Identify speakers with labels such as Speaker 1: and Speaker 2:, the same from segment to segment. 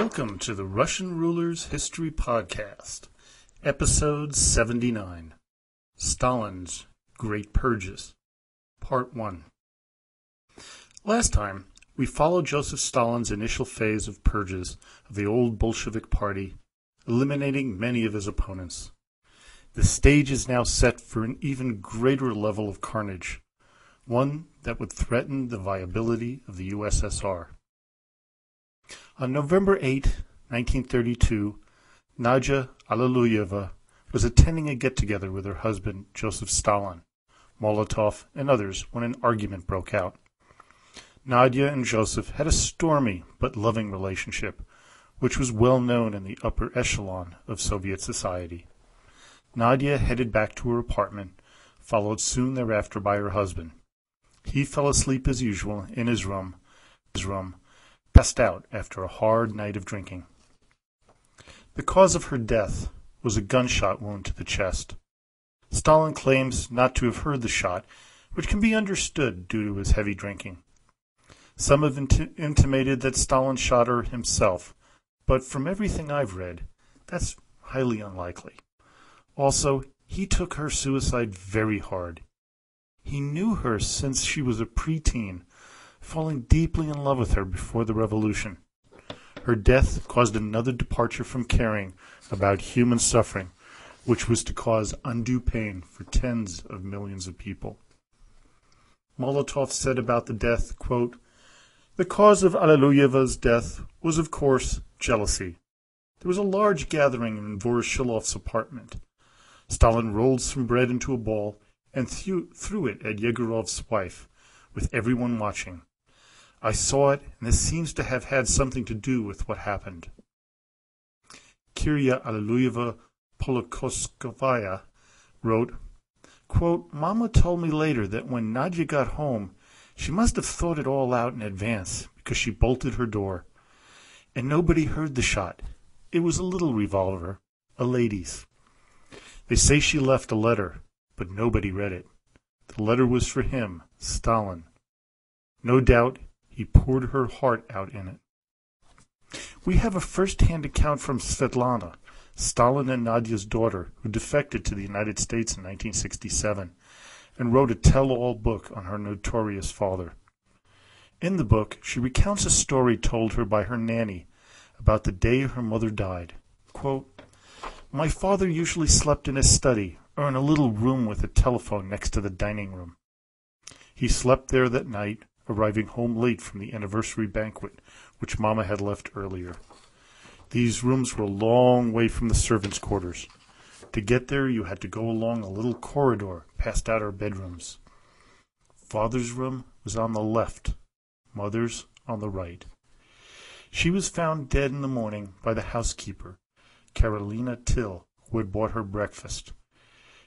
Speaker 1: Welcome to the Russian Rulers History Podcast, Episode 79 Stalin's Great Purges, Part 1. Last time, we followed Joseph Stalin's initial phase of purges of the old Bolshevik Party, eliminating many of his opponents. The stage is now set for an even greater level of carnage, one that would threaten the viability of the USSR. On November 8, 1932, Nadia Alliluyeva was attending a get-together with her husband, Joseph Stalin, Molotov, and others when an argument broke out. Nadia and Joseph had a stormy but loving relationship, which was well known in the upper echelon of Soviet society. Nadia headed back to her apartment, followed soon thereafter by her husband. He fell asleep as usual in his room, his room, passed out after a hard night of drinking. The cause of her death was a gunshot wound to the chest. Stalin claims not to have heard the shot, which can be understood due to his heavy drinking. Some have int- intimated that Stalin shot her himself, but from everything I've read, that's highly unlikely. Also, he took her suicide very hard. He knew her since she was a preteen falling deeply in love with her before the revolution. Her death caused another departure from caring about human suffering, which was to cause undue pain for tens of millions of people. Molotov said about the death, quote, The cause of Alliluyeva's death was, of course, jealousy. There was a large gathering in Voroshilov's apartment. Stalin rolled some bread into a ball and threw, threw it at Yegorov's wife, with everyone watching. I saw it, and this seems to have had something to do with what happened. Kiria Alliluyeva Polokoskovaya wrote, Mama told me later that when Nadia got home, she must have thought it all out in advance because she bolted her door. And nobody heard the shot. It was a little revolver, a lady's. They say she left a letter, but nobody read it. The letter was for him, Stalin. No doubt he poured her heart out in it. We have a first-hand account from Svetlana, Stalin and Nadia's daughter, who defected to the United States in 1967 and wrote a tell-all book on her notorious father. In the book, she recounts a story told her by her nanny about the day her mother died. Quote, My father usually slept in his study or in a little room with a telephone next to the dining room. He slept there that night arriving home late from the anniversary banquet, which Mamma had left earlier. These rooms were a long way from the servants' quarters. To get there, you had to go along a little corridor past outer bedrooms. Father's room was on the left, Mother's on the right. She was found dead in the morning by the housekeeper, Carolina Till, who had bought her breakfast.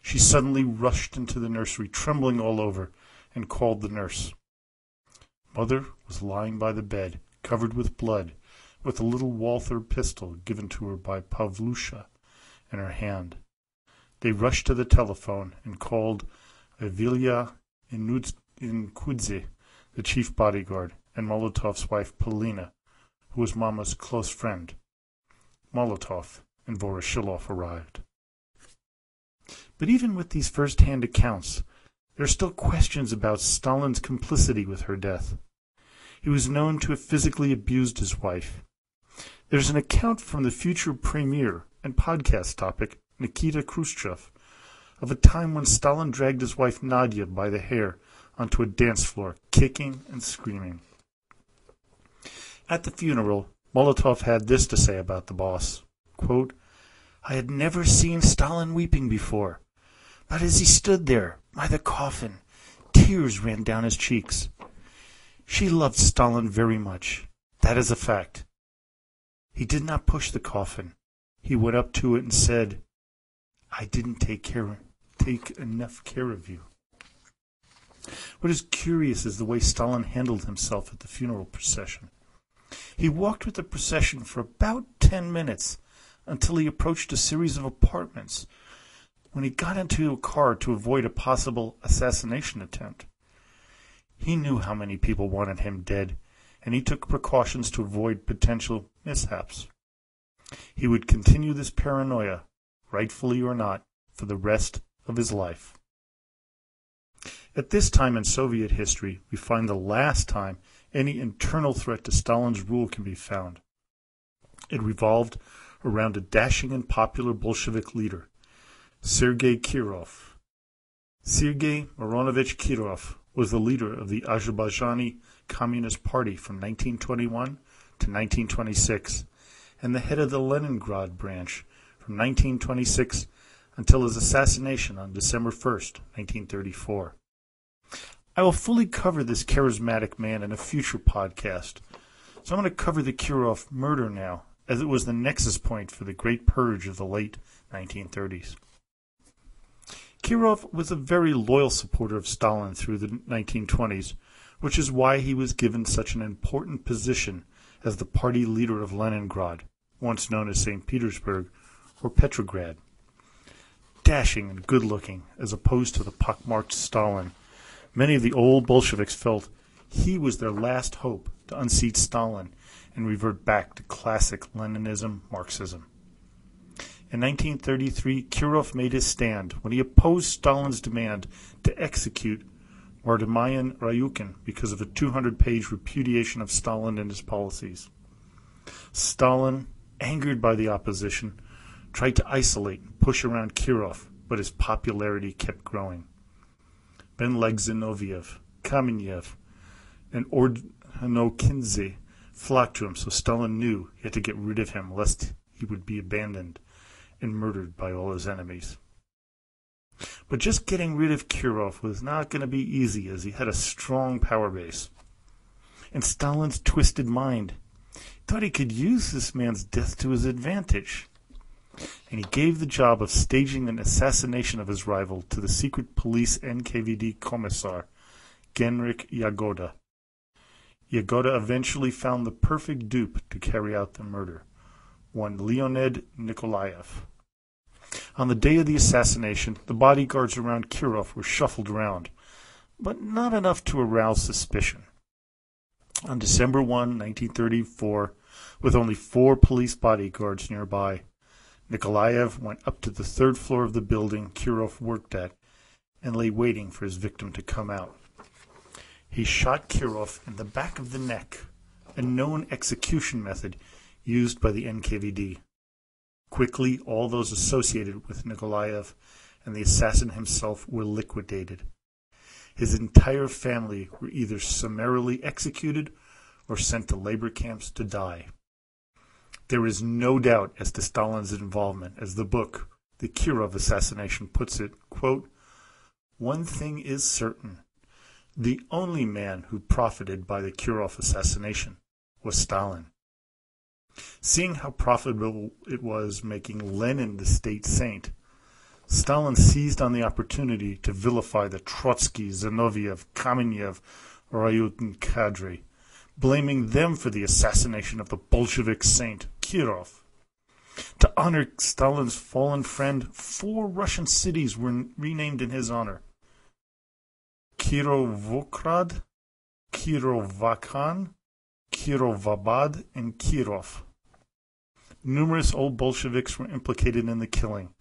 Speaker 1: She suddenly rushed into the nursery, trembling all over, and called the nurse. Mother was lying by the bed, covered with blood, with a little Walther pistol given to her by Pavlusha in her hand. They rushed to the telephone and called Avel Yenukidze, the chief bodyguard, and Molotov's wife Polina, who was Mamma's close friend. Molotov and Voroshilov arrived. But even with these first-hand accounts, there are still questions about Stalin's complicity with her death. He was known to have physically abused his wife. There's an account from the future premier and podcast topic, Nikita Khrushchev, of a time when Stalin dragged his wife Nadia by the hair onto a dance floor, kicking and screaming. At the funeral, Molotov had this to say about the boss. Quote, I had never seen Stalin weeping before, but as he stood there, by the coffin. Tears ran down his cheeks. She loved Stalin very much. That is a fact. He did not push the coffin. He went up to it and said, I didn't take care take enough care of you. What is curious is the way Stalin handled himself at the funeral procession. He walked with the procession for about ten minutes until he approached a series of apartments when he got into a car to avoid a possible assassination attempt. He knew how many people wanted him dead, and he took precautions to avoid potential mishaps. He would continue this paranoia, rightfully or not, for the rest of his life. At this time in Soviet history, we find the last time any internal threat to Stalin's rule can be found. It revolved around a dashing and popular Bolshevik leader, Sergei Kirov. Sergei Mironovich Kirov was the leader of the Azerbaijani Communist Party from 1921 to 1926 and the head of the Leningrad branch from 1926 until his assassination on December 1, 1934. I will fully cover this charismatic man in a future podcast, so I'm going to cover the Kirov murder now, as it was the nexus point for the Great Purge of the late 1930s. Kirov was a very loyal supporter of Stalin through the 1920s, which is why he was given such an important position as the party leader of Leningrad, once known as St. Petersburg or Petrograd. Dashing and good looking, as opposed to the pockmarked Stalin, many of the old Bolsheviks felt he was their last hope to unseat Stalin and revert back to classic Leninism Marxism. In 1933, Kirov made his stand when he opposed Stalin's demand to execute Martemyan Ryutin because of a 200 page repudiation of Stalin and his policies. Stalin, angered by the opposition, tried to isolate and push around Kirov, but his popularity kept growing. Ben Zinoviev, Kamenev, and Ordzhonikidze flocked to him, so Stalin knew he had to get rid of him lest he would be abandoned and murdered by all his enemies. But just getting rid of Kirov was not going to be easy as he had a strong power base. In Stalin's twisted mind, he thought he could use this man's death to his advantage. And he gave the job of staging an assassination of his rival to the secret police NKVD commissar, Genrikh Yagoda. Yagoda eventually found the perfect dupe to carry out the murder, one Leonid Nikolaev. On the day of the assassination, the bodyguards around Kirov were shuffled around, but not enough to arouse suspicion. On December 1, 1934, with only four police bodyguards nearby, Nikolaev went up to the third floor of the building Kirov worked at and lay waiting for his victim to come out. He shot Kirov in the back of the neck, a known execution method used by the NKVD. Quickly, all those associated with Nikolaev and the assassin himself were liquidated. His entire family were either summarily executed or sent to labor camps to die. There is no doubt as to Stalin's involvement, as the book, The Kirov Assassination, puts it, quote, One thing is certain. The only man who profited by the Kirov assassination was Stalin. Seeing how profitable it was making Lenin the state saint, Stalin seized on the opportunity to vilify the Trotsky, Zinoviev, Kamenev, Ryutin cadre, blaming them for the assassination of the Bolshevik saint, Kirov. To honor Stalin's fallen friend, four Russian cities were renamed in his honor. Kirovograd, Kirovakan, Kirovabad, and Kirov. Numerous old Bolsheviks were implicated in the killing,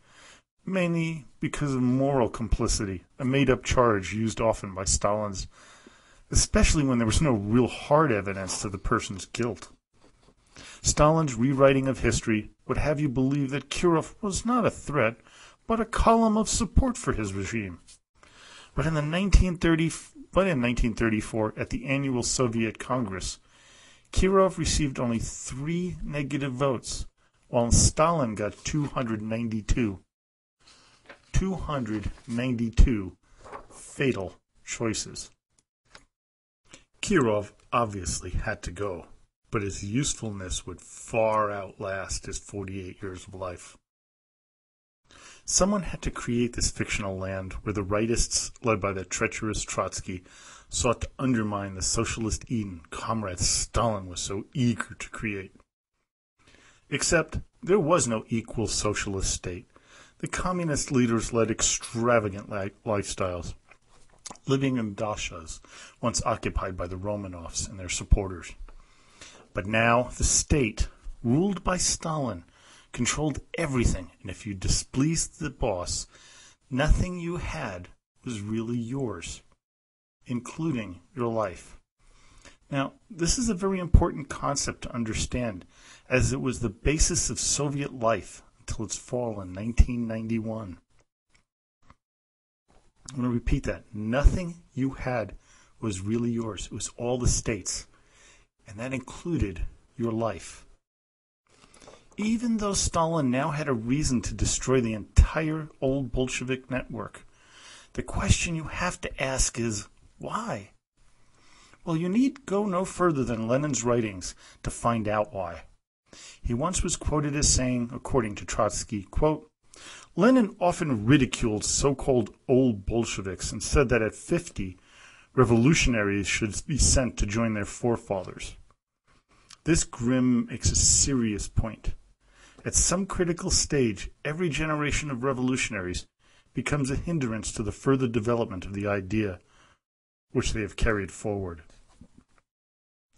Speaker 1: mainly because of moral complicity, a made up charge used often by Stalin's, especially when there was no real hard evidence to the person's guilt. Stalin's rewriting of history would have you believe that Kirov was not a threat, but a column of support for his regime. But in the 1930, but in 1934, at the annual Soviet Congress, Kirov received only three negative votes, while Stalin got 292. 292 fatal choices. Kirov obviously had to go, but his usefulness would far outlast his 48 years of life. Someone had to create this fictional land where the rightists, led by the treacherous Trotsky, sought to undermine the socialist Eden Comrade Stalin was so eager to create. Except there was no equal socialist state. The communist leaders led extravagant li- lifestyles, living in dachas once occupied by the Romanovs and their supporters. But now the state, ruled by Stalin, controlled everything, and if you displeased the boss, nothing you had was really yours, including your life. Now, this is a very important concept to understand, as it was the basis of Soviet life until its fall in 1991. I'm going to repeat that. Nothing you had was really yours. It was all the states. And that included your life. Even though Stalin now had a reason to destroy the entire old Bolshevik network, the question you have to ask is why? Well, you need go no further than Lenin's writings to find out why. He once was quoted as saying, according to Trotsky, quote, Lenin often ridiculed so-called old Bolsheviks and said that at 50, revolutionaries should be sent to join their forefathers. This grim makes a serious point. At some critical stage, every generation of revolutionaries becomes a hindrance to the further development of the idea which they have carried forward.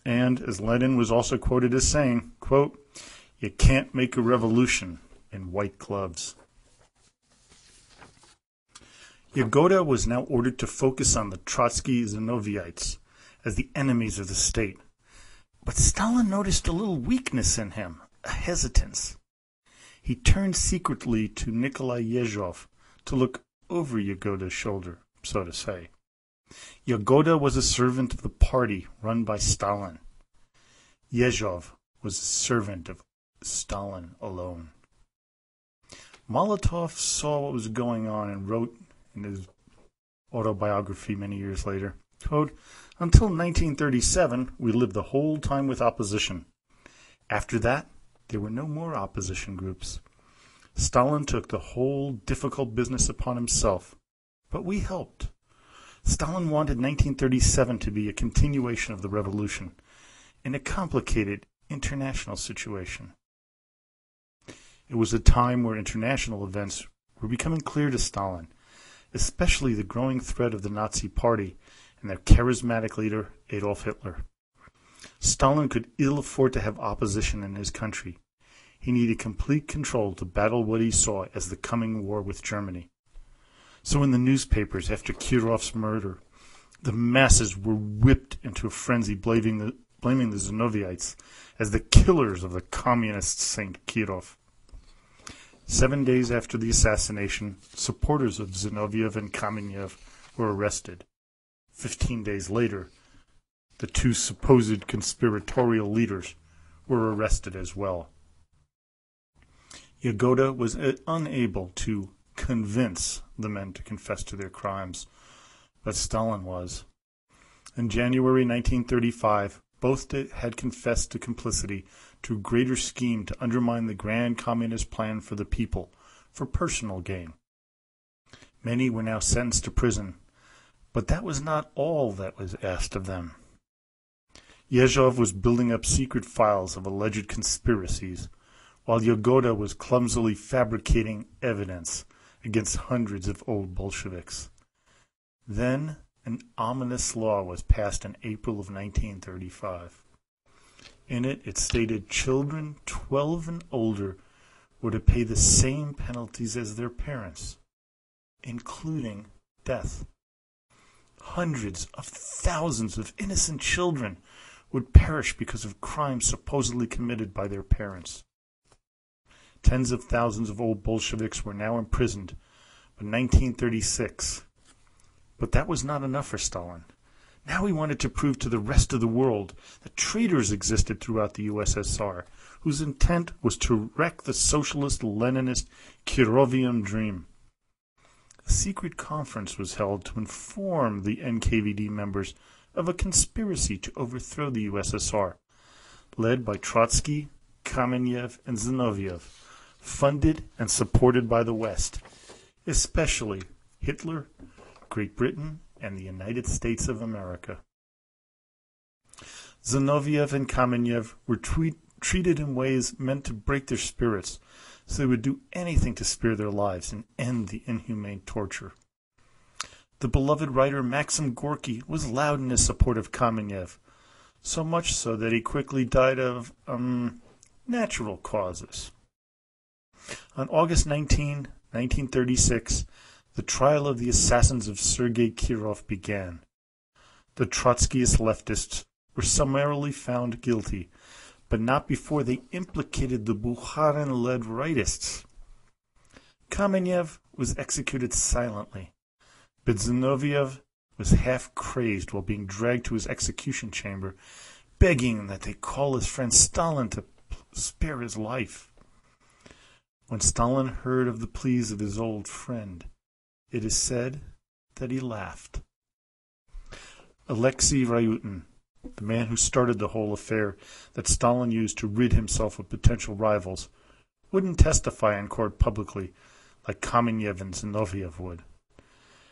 Speaker 1: And, as Lenin was also quoted as saying, quote, you can't make a revolution in white gloves. Yagoda was now ordered to focus on the Trotsky Zinovievites as the enemies of the state. But Stalin noticed a little weakness in him, a hesitance. He turned secretly to Nikolai Yezhov to look over Yagoda's shoulder, so to say. Yagoda was a servant of the party run by Stalin. Yezhov was a servant of Stalin alone. Molotov saw what was going on and wrote in his autobiography many years later. Until 1937, we lived the whole time with opposition. After that, there were no more opposition groups. Stalin took the whole difficult business upon himself, but we helped. Stalin wanted 1937 to be a continuation of the revolution in a complicated international situation. It was a time where international events were becoming clear to Stalin, especially the growing threat of the Nazi Party and their charismatic leader, Adolf Hitler. Stalin could ill afford to have opposition in his country. He needed complete control to battle what he saw as the coming war with Germany. So in the newspapers after Kirov's murder, the masses were whipped into a frenzy blaming the, blaming the Zinovievites as the killers of the communist Saint Kirov. Seven days after the assassination, supporters of Zinoviev and Kamenev were arrested. Fifteen days later, the two supposed conspiratorial leaders were arrested as well. Yagoda was uh, unable to convince the men to confess to their crimes, but Stalin was. In January 1935, both had confessed to complicity to a greater scheme to undermine the grand communist plan for the people, for personal gain. Many were now sentenced to prison, but that was not all that was asked of them. Yezhov was building up secret files of alleged conspiracies, while Yagoda was clumsily fabricating evidence against hundreds of old Bolsheviks. Then an ominous law was passed in April of 1935. In it, it stated children 12 and older were to pay the same penalties as their parents, including death. Hundreds of thousands of innocent children would perish because of crimes supposedly committed by their parents. Tens of thousands of old Bolsheviks were now imprisoned by 1936. But that was not enough for Stalin. Now he wanted to prove to the rest of the world that traitors existed throughout the USSR, whose intent was to wreck the socialist Leninist Kirovian dream. A secret conference was held to inform the NKVD members of a conspiracy to overthrow the USSR, led by Trotsky, Kamenev, and Zinoviev, funded and supported by the West, especially Hitler, Great Britain, and the United States of America. Zinoviev and Kamenev were treated in ways meant to break their spirits, so they would do anything to spare their lives and end the inhumane torture. The beloved writer Maxim Gorky was loud in his support of Kamenev, so much so that he quickly died of um, natural causes. On August 19, 1936, the trial of the assassins of Sergei Kirov began. The Trotskyist leftists were summarily found guilty, but not before they implicated the Bukharin-led rightists. Kamenev was executed silently, but Zinoviev was half crazed while being dragged to his execution chamber, begging that they call his friend Stalin to spare his life. When Stalin heard of the pleas of his old friend, it is said that he laughed. Alexei Ryutin, the man who started the whole affair that Stalin used to rid himself of potential rivals, wouldn't testify in court publicly like Kamenev and Zinoviev would.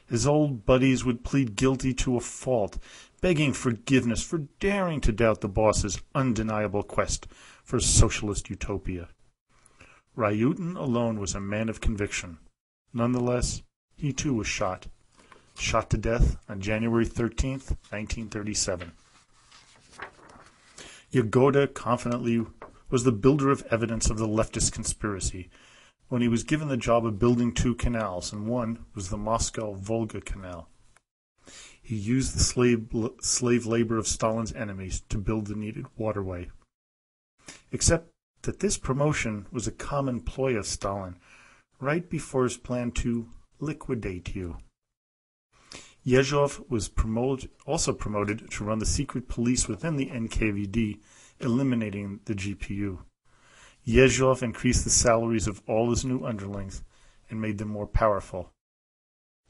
Speaker 1: His old buddies would plead guilty to a fault, begging forgiveness for daring to doubt the boss's undeniable quest for socialist utopia. Ryutin alone was a man of conviction. Nonetheless, he too was shot. Shot to death on January 13, 1937. Yagoda confidently was the builder of evidence of the leftist conspiracy when he was given the job of building two canals, and one was the Moscow-Volga Canal. He used the slave, slave labor of Stalin's enemies to build the needed waterway. Except that this promotion was a common ploy of Stalin right before his plan to liquidate you. Yezhov was promoted, also promoted to run the secret police within the NKVD, eliminating the GPU. Yezhov increased the salaries of all his new underlings and made them more powerful.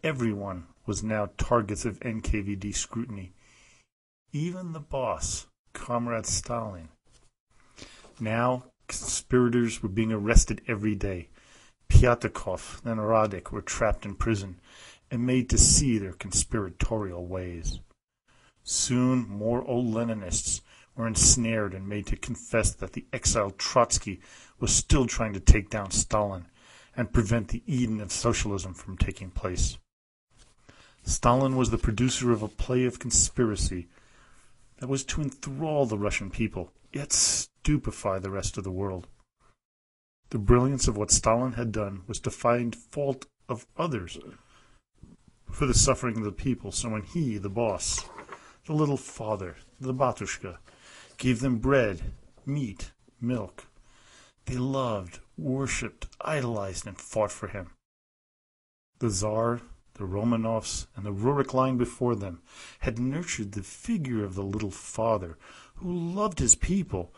Speaker 1: Everyone was now targets of NKVD scrutiny, even the boss, Comrade Stalin. Now conspirators were being arrested every day. Pyatakov and Radek were trapped in prison and made to see their conspiratorial ways. Soon more old Leninists were ensnared and made to confess that the exiled Trotsky was still trying to take down Stalin and prevent the Eden of socialism from taking place. Stalin was the producer of a play of conspiracy that was to enthrall the Russian people, yet stupefy the rest of the world. The brilliance of what Stalin had done was to find fault of others for the suffering of the people. So when he, the boss, the little father, the batushka, gave them bread, meat, milk, they loved, worshipped, idolized, and fought for him. The Tsar, the Romanovs, and the Rurik line before them had nurtured the figure of the little father who loved his people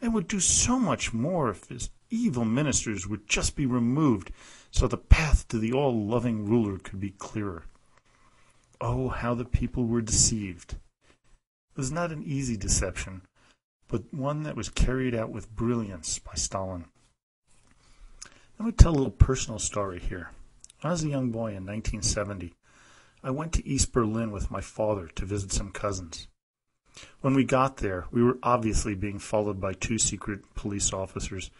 Speaker 1: and would do so much more if his evil ministers would just be removed so the path to the all-loving ruler could be clearer. Oh, how the people were deceived! It was not an easy deception, but one that was carried out with brilliance by Stalin. Let me tell a little personal story here. When I was a young boy in 1970, I went to East Berlin with my father to visit some cousins. When we got there, we were obviously being followed by two secret police officers,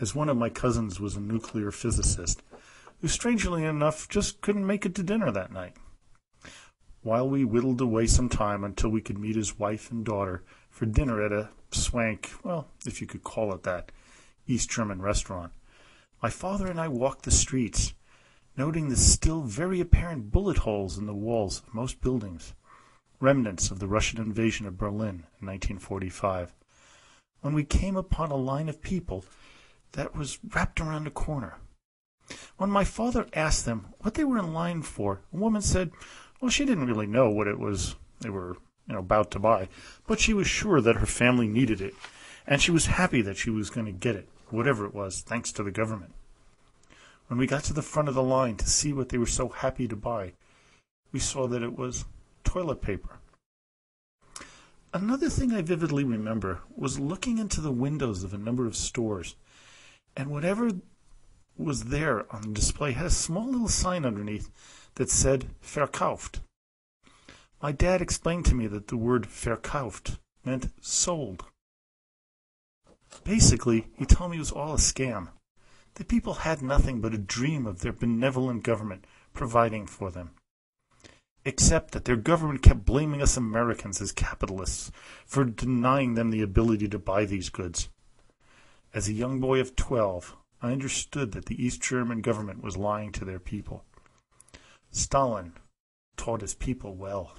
Speaker 1: as one of my cousins was a nuclear physicist, who strangely enough just couldn't make it to dinner that night. While we whittled away some time until we could meet his wife and daughter for dinner at a swank, well, if you could call it that, East German restaurant, my father and I walked the streets, noting the still very apparent bullet holes in the walls of most buildings, remnants of the Russian invasion of Berlin in 1945, when we came upon a line of people that was wrapped around a corner. When my father asked them what they were in line for, a woman said, well, she didn't really know what it was they were you know, about to buy, but she was sure that her family needed it, and she was happy that she was going to get it, whatever it was, thanks to the government. When we got to the front of the line to see what they were so happy to buy, we saw that it was toilet paper. Another thing I vividly remember was looking into the windows of a number of stores, and whatever was there on the display had a small little sign underneath that said Verkauft. My dad explained to me that the word Verkauft meant sold. Basically, he told me it was all a scam. The people had nothing but a dream of their benevolent government providing for them. Except that their government kept blaming us Americans as capitalists for denying them the ability to buy these goods. As a young boy of twelve, I understood that the East German government was lying to their people. Stalin taught his people well.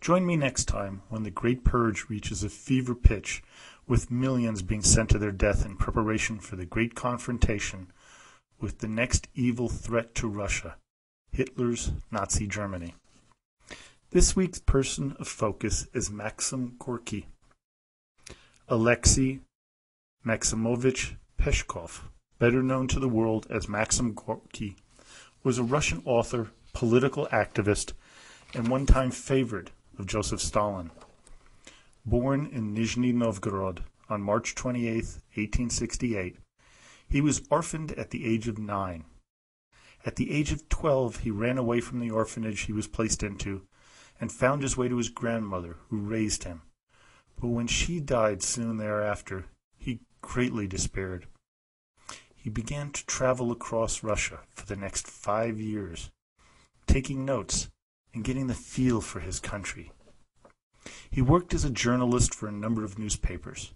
Speaker 1: Join me next time when the Great Purge reaches a fever pitch, with millions being sent to their death in preparation for the great confrontation with the next evil threat to Russia, Hitler's Nazi Germany. This week's person of focus is Maxim Gorky. Alexei Maximovich Peshkov, better known to the world as Maxim Gorky, was a Russian author, political activist, and one-time favorite of Joseph Stalin. Born in Nizhny Novgorod on March 28, 1868, he was orphaned at the age of nine. At the age of twelve he ran away from the orphanage he was placed into and found his way to his grandmother, who raised him. But when she died soon thereafter, he greatly despaired. He began to travel across Russia for the next five years, taking notes and getting the feel for his country. He worked as a journalist for a number of newspapers.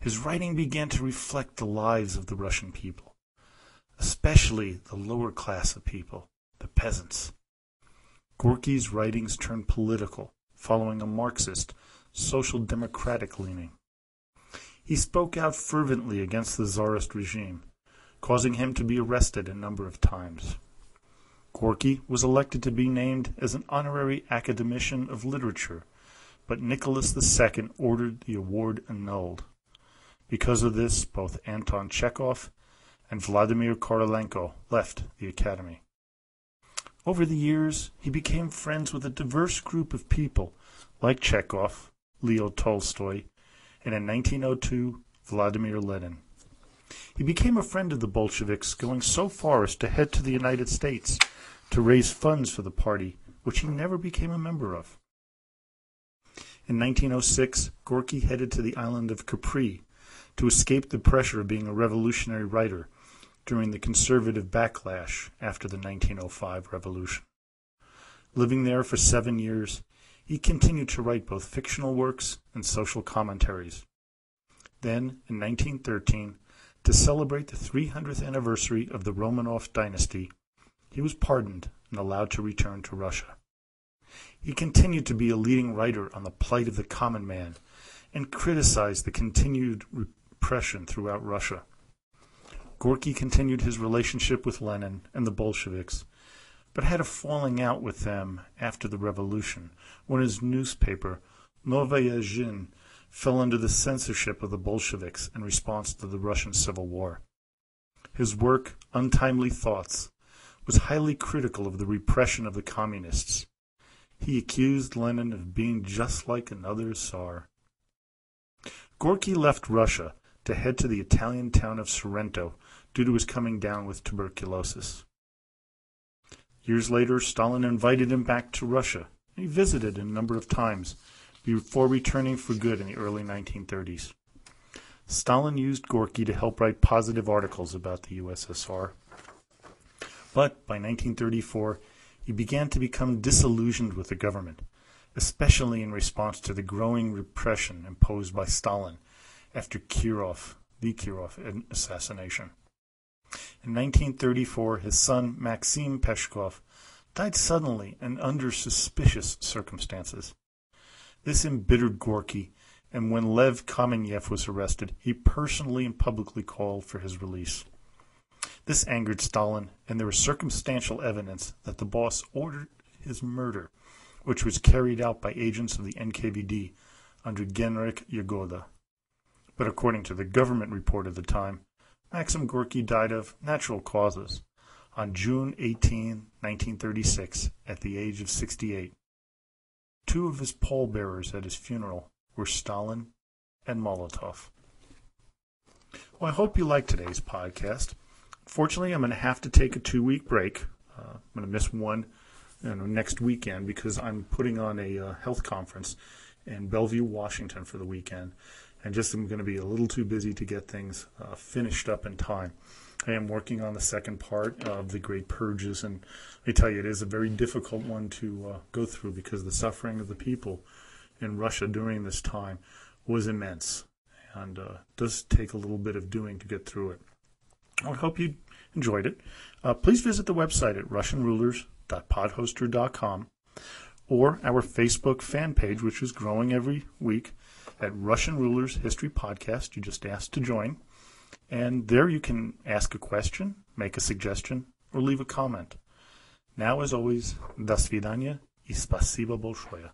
Speaker 1: His writing began to reflect the lives of the Russian people, especially the lower class of people, the peasants. Gorky's writings turned political, following a Marxist, social democratic leaning. He spoke out fervently against the Tsarist regime, causing him to be arrested a number of times. Gorky was elected to be named as an honorary academician of literature, but Nicholas II ordered the award annulled. Because of this, both Anton Chekhov and Vladimir Korolenko left the academy. Over the years, he became friends with a diverse group of people like Chekhov, Leo Tolstoy, and in 1902, Vladimir Lenin. He became a friend of the Bolsheviks, going so far as to head to the United States to raise funds for the party, which he never became a member of. In 1906, Gorky headed to the island of Capri to escape the pressure of being a revolutionary writer during the conservative backlash after the 1905 revolution. Living there for seven years, he continued to write both fictional works and social commentaries. Then, in 1913, to celebrate the 300th anniversary of the Romanov dynasty, he was pardoned and allowed to return to Russia. He continued to be a leading writer on the plight of the common man and criticized the continued repression throughout Russia. Gorky continued his relationship with Lenin and the Bolsheviks, but had a falling out with them after the revolution when his newspaper, Novaya Zhizn, fell under the censorship of the Bolsheviks in response to the Russian Civil War. His work, Untimely Thoughts, was highly critical of the repression of the communists. He accused Lenin of being just like another Tsar. Gorky left Russia to head to the Italian town of Sorrento due to his coming down with tuberculosis. Years later, Stalin invited him back to Russia, and he visited a number of times before returning for good in the early 1930s. Stalin used Gorky to help write positive articles about the USSR. But by 1934, he began to become disillusioned with the government, especially in response to the growing repression imposed by Stalin after Kirov, the Kirov assassination. In 1934, his son Maxim Peshkov died suddenly and under suspicious circumstances. This embittered Gorky, and when Lev Kamenev was arrested, he personally and publicly called for his release. This angered Stalin, and there was circumstantial evidence that the boss ordered his murder, which was carried out by agents of the NKVD under Genrikh Yagoda but according to the government report of the time, Maxim Gorky died of natural causes on June 18, 1936, at the age of 68. Two of his pallbearers at his funeral were Stalin and Molotov. Well, I hope you liked today's podcast. Fortunately, I'm going to have to take a two week break. Uh, I'm going to miss one you know, next weekend because I'm putting on a uh, health conference in Bellevue, Washington for the weekend and just am going to be a little too busy to get things uh, finished up in time. I am working on the second part of the Great Purges, and I tell you, it is a very difficult one to uh, go through because the suffering of the people in Russia during this time was immense. and uh, does take a little bit of doing to get through it. I hope you enjoyed it. Uh, please visit the website at russianrulers.podhoster.com or our Facebook fan page, which is growing every week at Russian Rulers History Podcast. You just asked to join. And there you can ask a question, make a suggestion, or leave a comment. Now, as always, до свидания и спасибо большое.